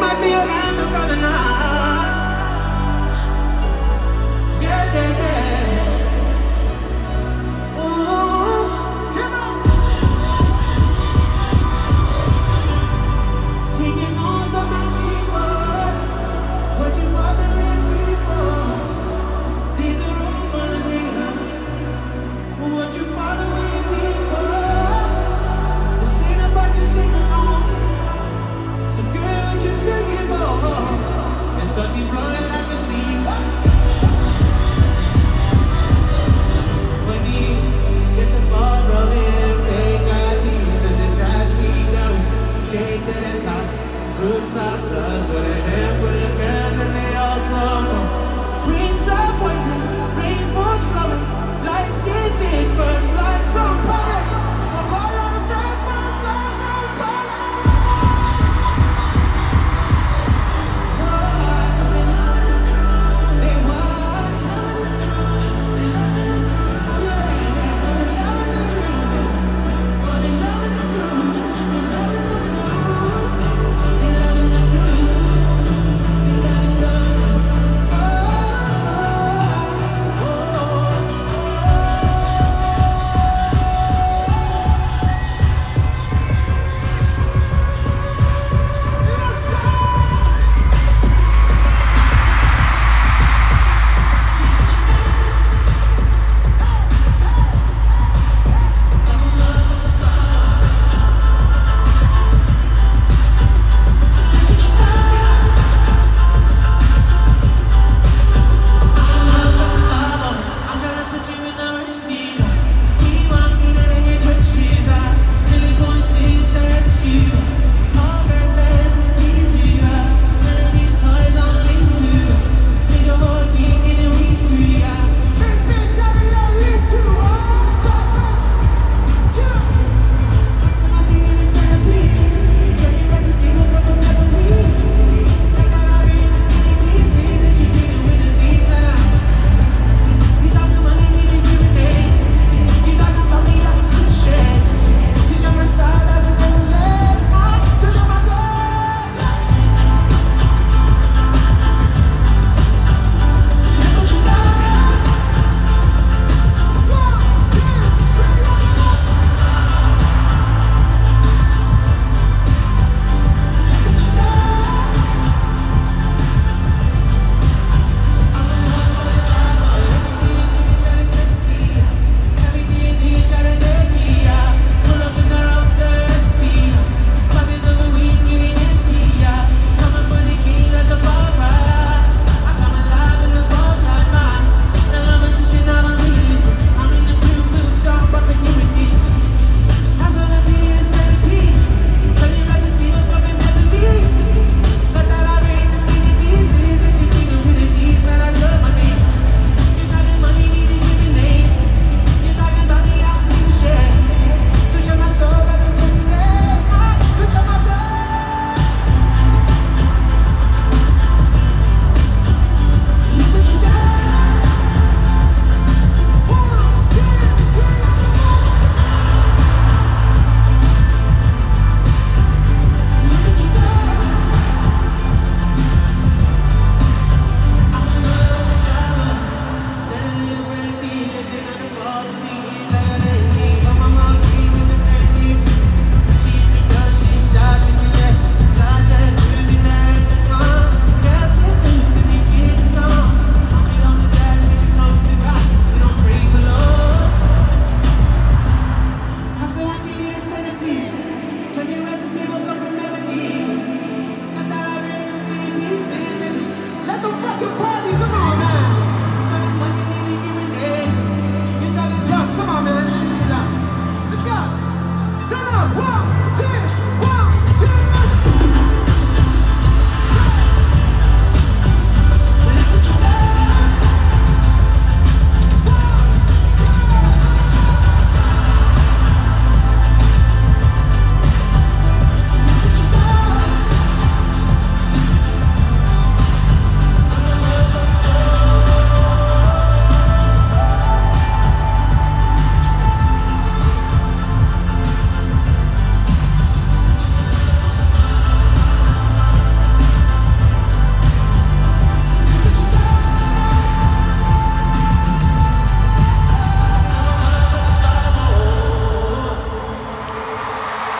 might be a diamond, the night. Santa